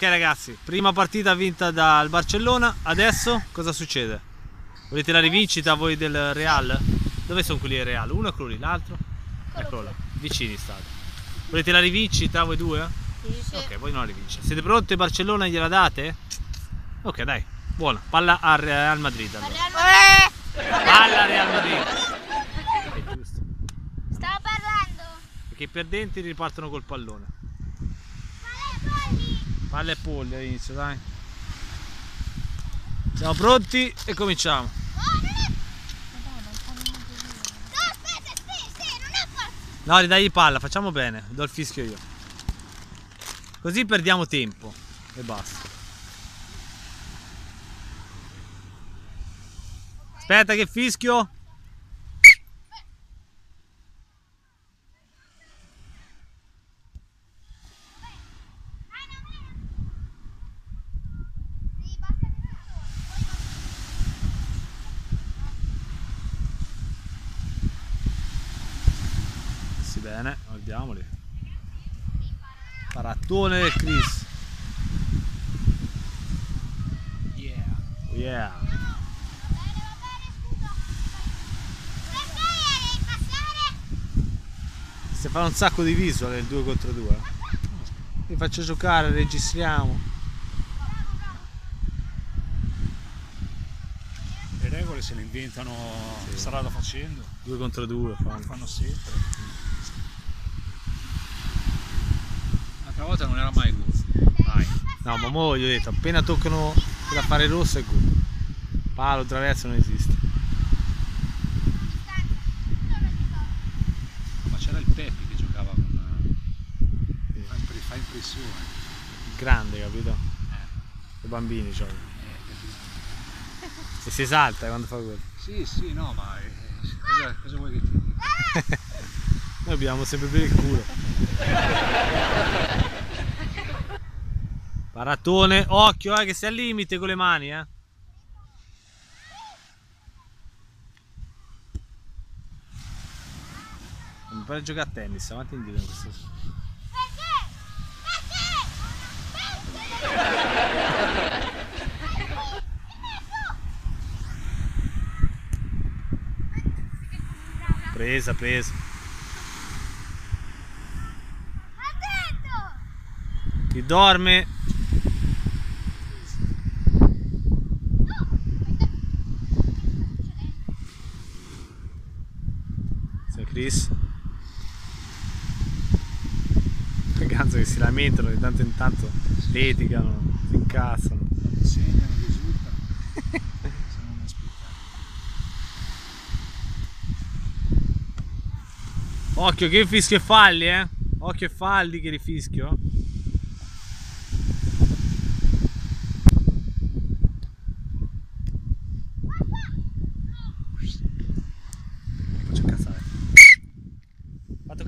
Ok ragazzi, prima partita vinta dal Barcellona, adesso cosa succede? Volete la rivincita voi del Real? Dove sono quelli del Real? Uno è quello lì, l'altro? Eccolo là, vicini state. Volete la rivincita voi due? Sì. Ok, voi non la rivincita. Siete pronti? Barcellona gliela date? Ok, dai, buona. Palla al Real Madrid allora. Palla al Real Madrid. Stavo parlando. Perché i perdenti ripartono col pallone. Palla e polli all'inizio, dai. Siamo pronti e cominciamo. No, ridagli palla, facciamo bene, do il fischio io. Così perdiamo tempo e basta. Aspetta che fischio. Bene, guardiamoli. Parattone del Chris. Yeah. Yeah. Si fa un sacco di visual nel 2 contro 2. Vi faccio giocare, registriamo. Le regole se le inventano strada facendo, 2 contro 2 lo fanno. fanno sempre. L'altra volta non era mai gol. Mai. No, ma mo gli ho detto, appena toccano l'affare rosso è gol. Palo, traverso non esiste. Ma c'era il Peppi che giocava con. eh, Fa, impre- fa impressione. Grande, capito? Eh, I bambini giocano. eh. E si esalta quando fa gol. Sì, sì, no, ma eh, cosa, cosa vuoi che ti dica? Noi abbiamo sempre per il culo. Paratone, occhio eh, che sei al limite con le mani eh. Mi pare giocare a tennis, avanti e indietro in questo. Presa, presa. Attento! Chi dorme? Sei Chris? Ganzo che si lamentano di tanto in tanto litigano, si incazzano. Quando segnano, risultano. Se non aspettare. Occhio che fischio e falli, eh! Occhio e falli che rifischio.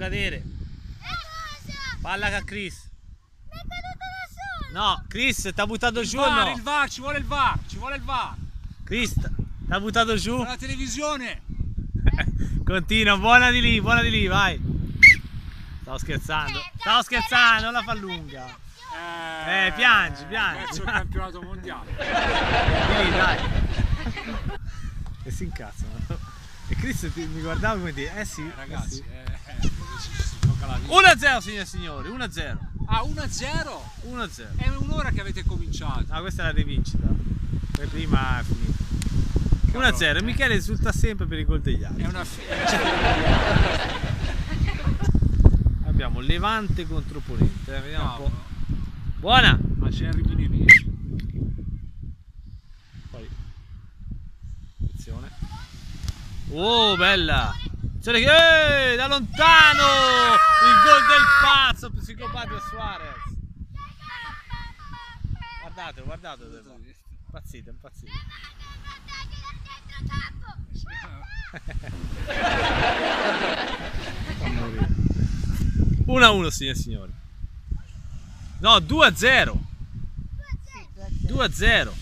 Cadere. Palla a Chris. No, Chris ti ha buttato Il giù VAR, no? il VAR, ci vuole il VAR, ci vuole il VAR. Chris ti ha buttato giù. La televisione. Continua, buona di lì, buona di lì, vai. Stavo scherzando. Stavo scherzando, non la fa lunga. Eh, piangi, piangi. Perso il campionato mondiale. Di lì, dai. E si incazzano. E Chris mi guardava come dire, eh sì, Eh, Ragazzi, eh eh, eh, si, si gioca la vita. 1-0 signore e signori, 1-0. Ah, 1-0. 1-0. È un'ora che avete cominciato. Ah, questa è la rivincita. Per prima è finita. 1-0, e Michele risulta sempre per i gol degli altri. È una fi- è- Abbiamo Levante contro Ponente, eh, vediamo un po'. Bravo. Buona! Ma c'è Henry Binevi. Poi. Attenzione. Oh, bella! Attenzione che... Eh, da lontano! Il gol del pazzo psicopatico Suarez. Guardatelo, guardatelo. Impazzito, impazzito. 1 a 1 signore e signori. No, 2 a 0. 2 a 0.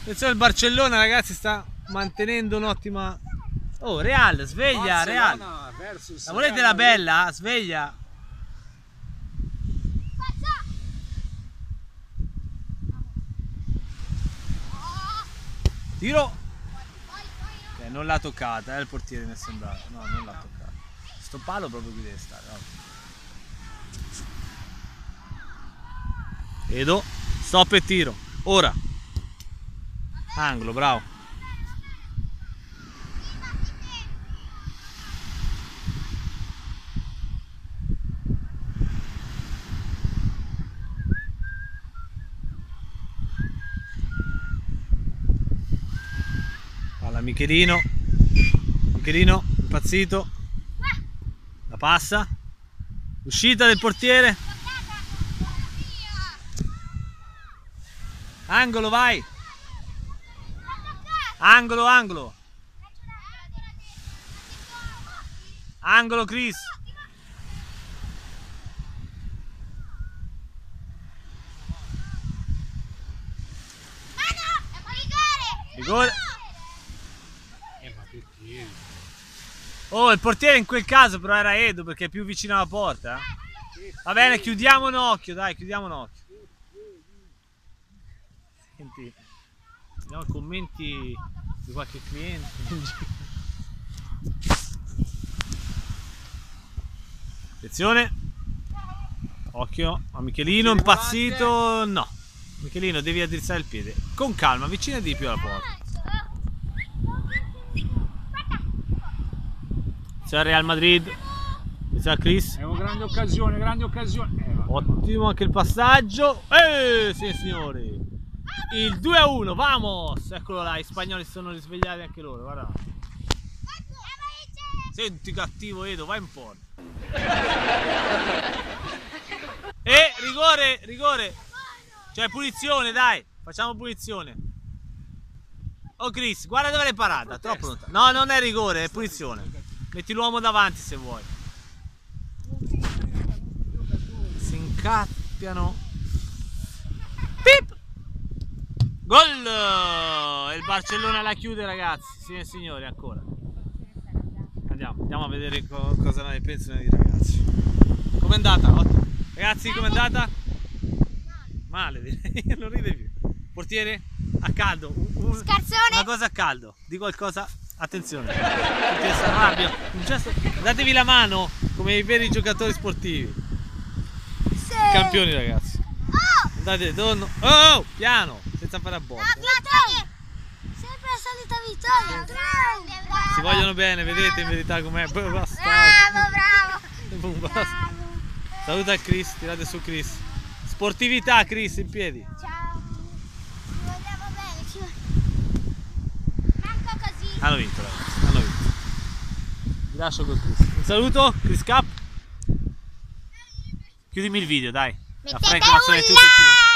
Attenzione il Barcellona ragazzi sta mantenendo un'ottima... Oh, Real, sveglia, Real. La volete la bella? Sveglia. Tiro. Okay, non l'ha toccata, eh, il portiere mi è sembrato. No, non l'ha toccata. Sto palo proprio qui deve stare. No. Edo, stop e tiro. Ora. Anglo, bravo. Michelino. Michelino, impazzito. La passa. Uscita del portiere. Angolo, vai. Angolo, angolo. Angolo, Chris. Rigore. Oh, il portiere in quel caso però era Edo perché è più vicino alla porta. eh. Va bene, chiudiamo un occhio, dai, chiudiamo un occhio. Senti, vediamo i commenti di qualche cliente. Attenzione. Occhio a Michelino, impazzito. No. Michelino, devi addrizzare il piede. Con calma, avvicinati di più alla porta. C'è il Real Madrid. C'è Chris. È una grande occasione, grande occasione. Eh. Ottimo anche il passaggio. Eh, sì signori. Il 2 a 1, vamos! Eccolo là, gli spagnoli si sono risvegliati anche loro, guarda. Senti cattivo Edo, vai in porta. E rigore, rigore. Cioè punizione, dai. Facciamo punizione. Oh Chris, guarda dove l'hai parata, troppo lontano. No, non è rigore, è punizione. Metti l'uomo davanti se vuoi. Si incappiano. Pip! Gol! E il Barcellona la chiude ragazzi, signore e signori, ancora. Andiamo, andiamo a vedere co- cosa ne pensano i ragazzi. Com'è andata? Ottimo. Ragazzi, com'è andata? Male, direi, non ride più. Portiere a caldo. un- un- Scarzone. Una cosa a caldo. Di qualcosa. Attenzione. Portiere si arrabbia. Un gesto- Datevi la mano come i veri giocatori sportivi. Campioni ragazzi. Andate torno. Oh, oh, piano, senza fare a botte. Sempre la solita vittoria. Grande, bravo. Si vogliono bene, vedete in verità com'è. Bravo, bravo. Bravo. Saluta Chris, tirate su Chris. Sportività Chris in piedi. Ciao. Ci vogliamo bene. Ci... Manco così. Hanno vinto ragazzi, hanno vinto. Vi lascio con Chris. Un saluto, Chris Cap. Chiudimi il video, dai. Mettete un qui.